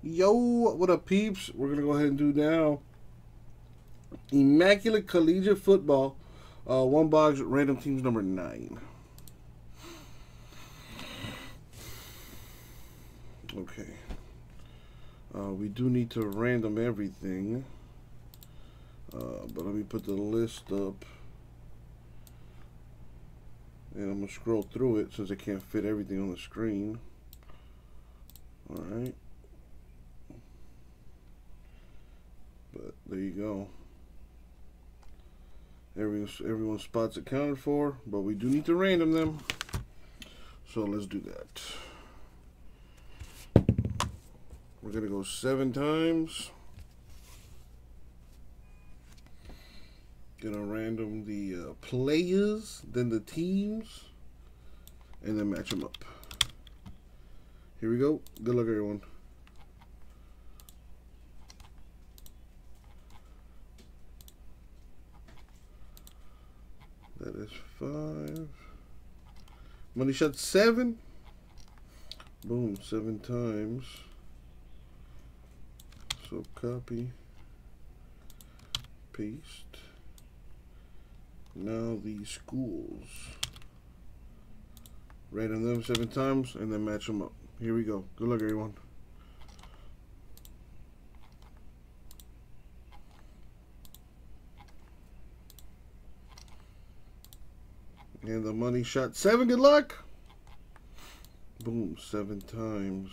Yo, what up, peeps? We're going to go ahead and do now Immaculate Collegiate Football, uh, one box, random teams number nine. Okay. Uh, we do need to random everything. Uh, but let me put the list up. And I'm going to scroll through it since I can't fit everything on the screen. Alright. But there you go. Everyone's, everyone's spots accounted for, but we do need to random them. So let's do that. We're going to go seven times. Gonna random the uh, players, then the teams, and then match them up. Here we go. Good luck, everyone. Five. Money shot seven. Boom, seven times. So copy, paste. Now the schools. Random them seven times and then match them up. Here we go. Good luck, everyone. And the money shot seven. Good luck. Boom, seven times.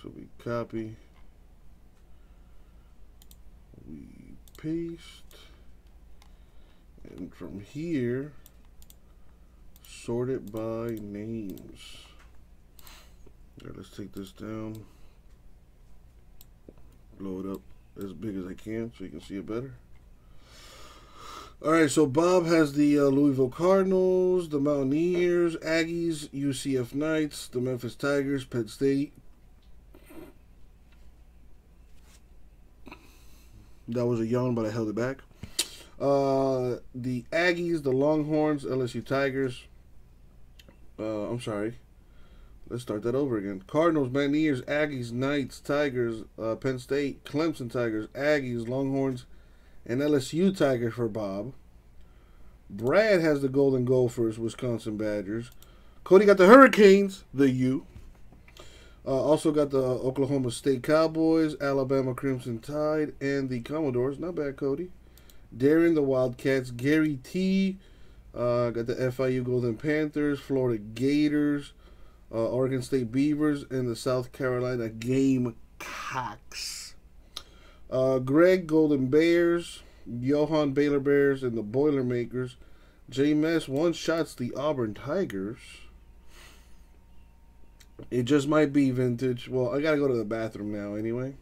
So we copy. We paste. And from here, sort it by names. Right, let's take this down. Blow it up as big as I can so you can see it better. All right, so Bob has the uh, Louisville Cardinals, the Mountaineers, Aggies, UCF Knights, the Memphis Tigers, Penn State. That was a yawn, but I held it back. Uh, the Aggies, the Longhorns, LSU Tigers. Uh, I'm sorry. Let's start that over again. Cardinals, Mountaineers, Aggies, Knights, Tigers, uh, Penn State, Clemson Tigers, Aggies, Longhorns, and LSU Tigers for Bob. Brad has the Golden Gophers, Wisconsin Badgers. Cody got the Hurricanes, the U. Uh, also got the Oklahoma State Cowboys, Alabama Crimson Tide, and the Commodores. Not bad, Cody. Darren, the Wildcats, Gary T. Uh, got the FIU Golden Panthers, Florida Gators, uh, Oregon State Beavers, and the South Carolina Gamecocks. Uh, Greg Golden Bears, Johan Baylor Bears, and the Boilermakers. J Mess one shots the Auburn Tigers. It just might be vintage. Well, I gotta go to the bathroom now anyway.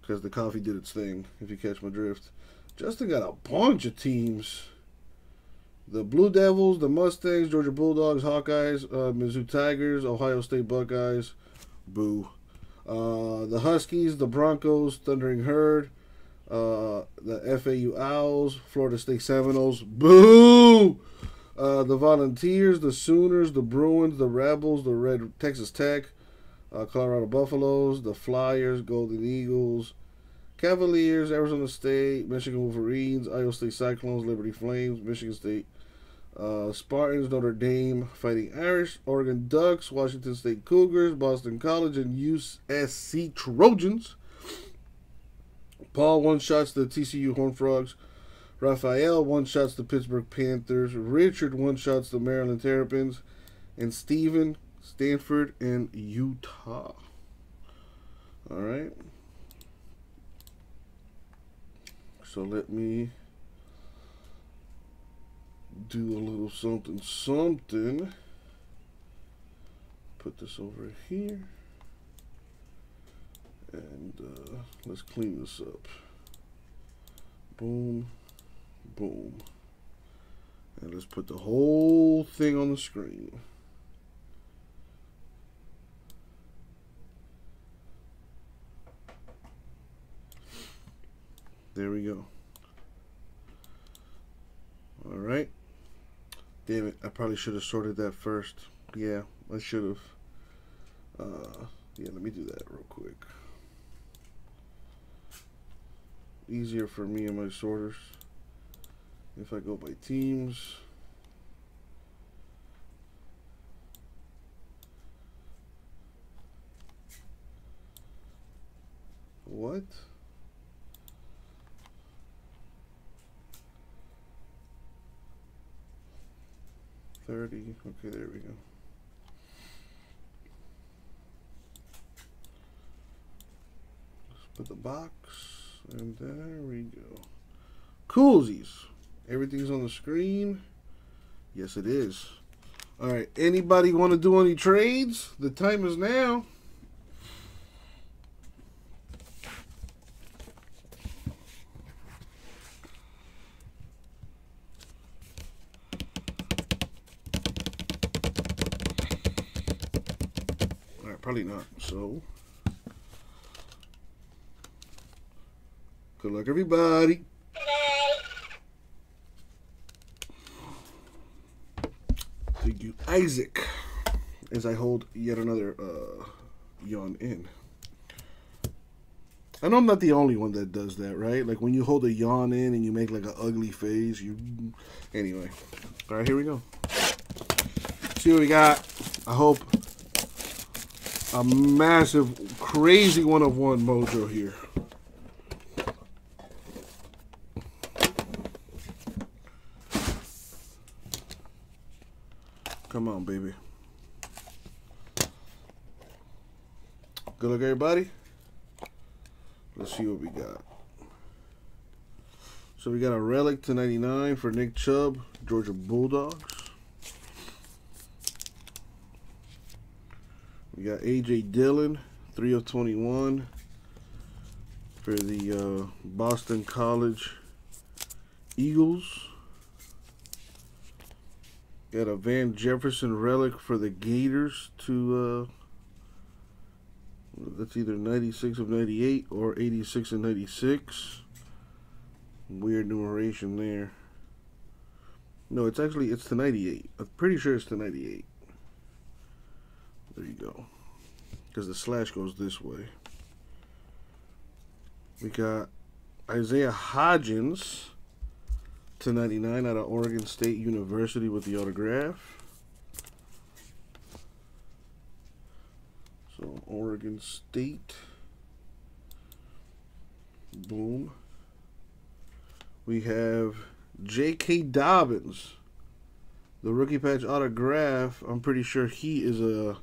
Because the coffee did its thing, if you catch my drift. Justin got a bunch of teams. The Blue Devils, the Mustangs, Georgia Bulldogs, Hawkeyes, uh, Mizzou Tigers, Ohio State Buckeyes. Boo. Uh, the Huskies, the Broncos, Thundering Herd, uh, the FAU Owls, Florida State Seminoles. Boo! Uh, the Volunteers, the Sooners, the Bruins, the Rebels, the Red Texas Tech, uh, Colorado Buffaloes, the Flyers, Golden Eagles, Cavaliers, Arizona State, Michigan Wolverines, Iowa State Cyclones, Liberty Flames, Michigan State uh, Spartans, Notre Dame Fighting Irish, Oregon Ducks, Washington State Cougars, Boston College, and USC Trojans. Paul one shots the TCU Horn Frogs. Raphael one shots the Pittsburgh Panthers. Richard one shots the Maryland Terrapins. And Stephen, Stanford, and Utah. All right. So let me do a little something something. Put this over here. And uh, let's clean this up. Boom, boom. And let's put the whole thing on the screen. There we go. All right. Damn it, I probably should have sorted that first. Yeah, I should have. Uh, yeah, let me do that real quick. Easier for me and my sorters. If I go by teams. What? Thirty. Okay, there we go. Let's put the box, and there we go. Coolsies. Everything's on the screen. Yes, it is. All right. Anybody want to do any trades? The time is now. Probably not. So, good luck, everybody. Thank you, Isaac, as I hold yet another uh, yawn in. I know I'm not the only one that does that, right? Like when you hold a yawn in and you make like an ugly face, you. Anyway, all right, here we go. See what we got. I hope a massive, crazy one of one mojo here. Come on, baby. Good luck, everybody. Let's see what we got. So we got a relic to 99 for Nick Chubb, Georgia Bulldogs. We got AJ Dillon, 3 of 21 for the uh, Boston College Eagles. Got a Van Jefferson relic for the Gators to uh, that's either 96 of 98 or 86 of 96. Weird numeration there. No, it's actually it's the 98. I'm pretty sure it's the 98. There you go. Because the slash goes this way. We got Isaiah Hodgins to 99 out of Oregon State University with the autograph. So Oregon State. Boom. We have J.K. Dobbins. The rookie patch autograph. I'm pretty sure he is a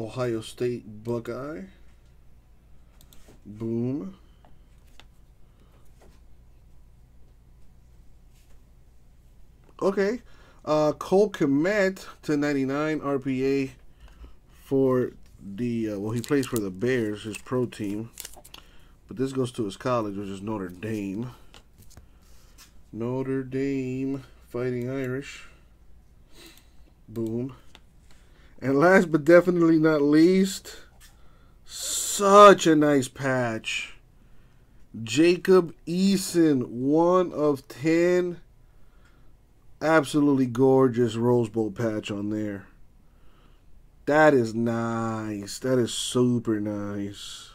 Ohio State Buckeye. Boom. Okay. Uh, Cole Kmet to 99 RPA for the, uh, well, he plays for the Bears, his pro team. But this goes to his college, which is Notre Dame. Notre Dame Fighting Irish. Boom. And last but definitely not least, such a nice patch. Jacob Eason, one of 10 absolutely gorgeous Rose Bowl patch on there. That is nice. That is super nice.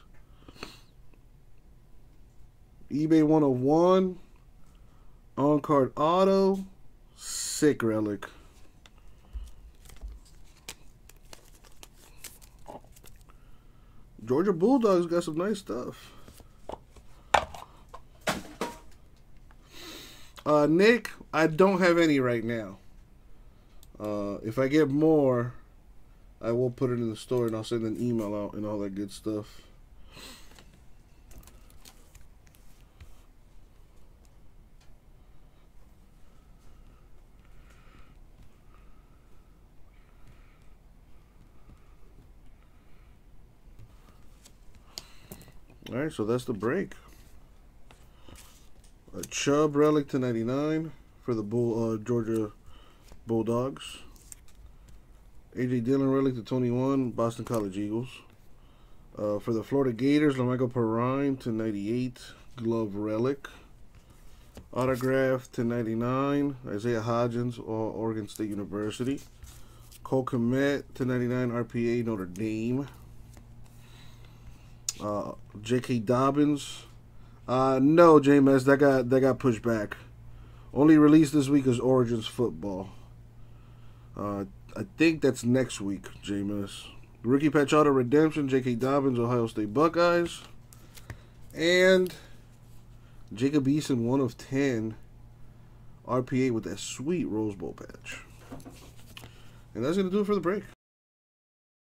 eBay 101. On card auto. Sick relic. Georgia Bulldogs got some nice stuff. Uh, Nick, I don't have any right now. Uh, if I get more, I will put it in the store and I'll send an email out and all that good stuff. All right, so that's the break. A Chubb relic to 99 for the Bull uh, Georgia Bulldogs. AJ Dillon relic to 21, Boston College Eagles. Uh, for the Florida Gators, La'Mical Perine to 98, glove relic. Autograph to 99, Isaiah Hodgins, Oregon State University. Cole Kmet to 99 RPA Notre Dame. Uh, J.K. Dobbins. Uh, no, JMS, that got that got pushed back. Only released this week is Origins Football. Uh, I think that's next week, JMS. Rookie Patch Auto Redemption, J.K. Dobbins, Ohio State Buckeyes. And Jacob Eason, 1 of 10 RPA with that sweet Rose Bowl patch. And that's to do it for the break.